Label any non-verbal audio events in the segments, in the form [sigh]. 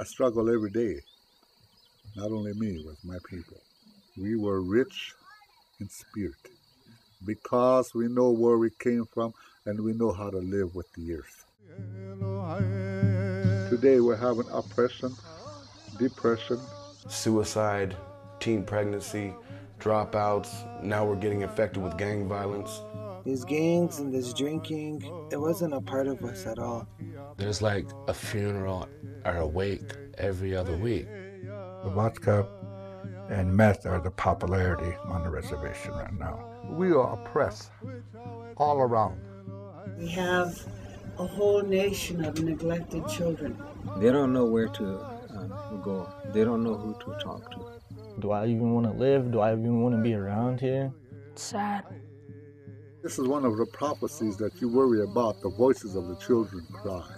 I struggle every day. Not only me, with my people. We were rich in spirit because we know where we came from and we know how to live with the earth. Today we're having oppression, depression, suicide, teen pregnancy, dropouts. Now we're getting infected with gang violence. These gangs and this drinking, it wasn't a part of us at all. There's like a funeral or a wake every other week. The vodka and meth are the popularity on the reservation right now. We are oppressed all around. We have a whole nation of neglected children. They don't know where to uh, go. They don't know who to talk to. Do I even want to live? Do I even want to be around here? It's sad. This is one of the prophecies that you worry about. The voices of the children cry.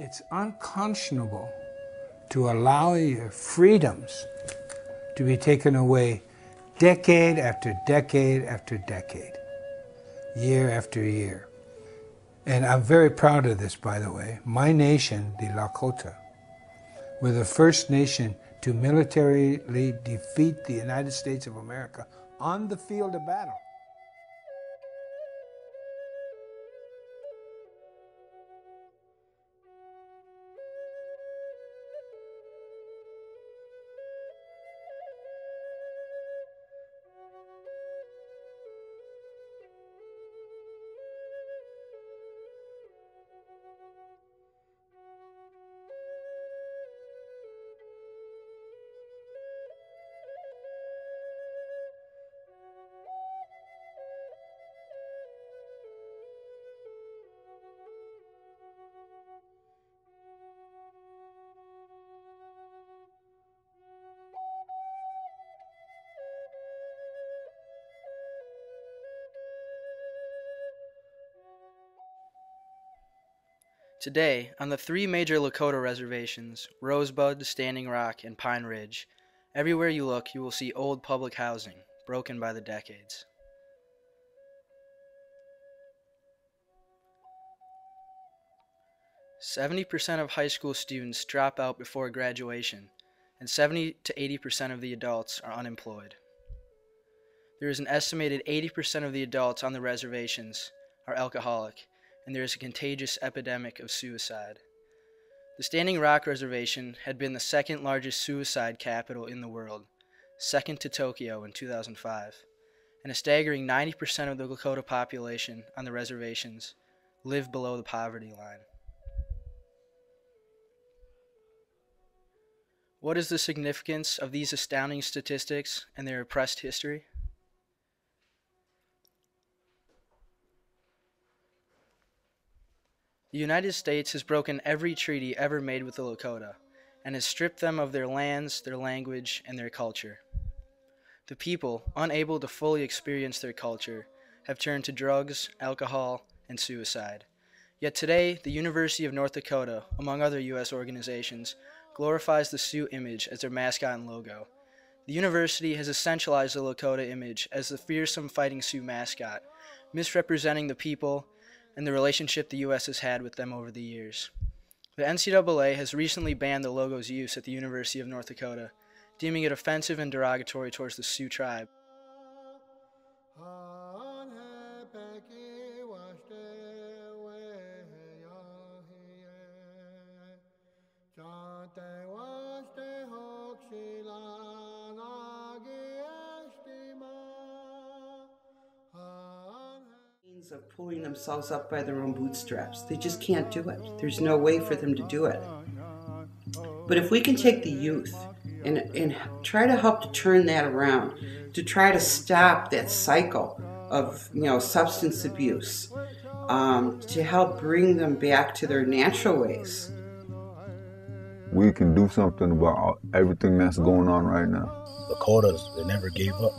It's unconscionable to allow your freedoms to be taken away decade after decade after decade, year after year. And I'm very proud of this, by the way. My nation, the Lakota, were the first nation to militarily defeat the United States of America on the field of battle. Today, on the three major Lakota reservations, Rosebud, Standing Rock, and Pine Ridge, everywhere you look you will see old public housing, broken by the decades. Seventy percent of high school students drop out before graduation, and 70 to 80 percent of the adults are unemployed. There is an estimated 80 percent of the adults on the reservations are alcoholic, and there is a contagious epidemic of suicide. The Standing Rock Reservation had been the second largest suicide capital in the world, second to Tokyo in 2005, and a staggering 90% of the Lakota population on the reservations live below the poverty line. What is the significance of these astounding statistics and their oppressed history? The United States has broken every treaty ever made with the Lakota and has stripped them of their lands, their language, and their culture. The people, unable to fully experience their culture, have turned to drugs, alcohol, and suicide. Yet today, the University of North Dakota, among other U.S. organizations, glorifies the Sioux image as their mascot and logo. The university has essentialized the Lakota image as the fearsome fighting Sioux mascot, misrepresenting the people and the relationship the U.S. has had with them over the years. The NCAA has recently banned the logo's use at the University of North Dakota, deeming it offensive and derogatory towards the Sioux tribe. [laughs] of pulling themselves up by their own bootstraps. They just can't do it. There's no way for them to do it. But if we can take the youth and, and try to help to turn that around, to try to stop that cycle of you know substance abuse, um, to help bring them back to their natural ways. We can do something about everything that's going on right now. Lakotas, they never gave up.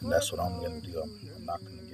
And that's what I'm going to do. I'm, I'm not going to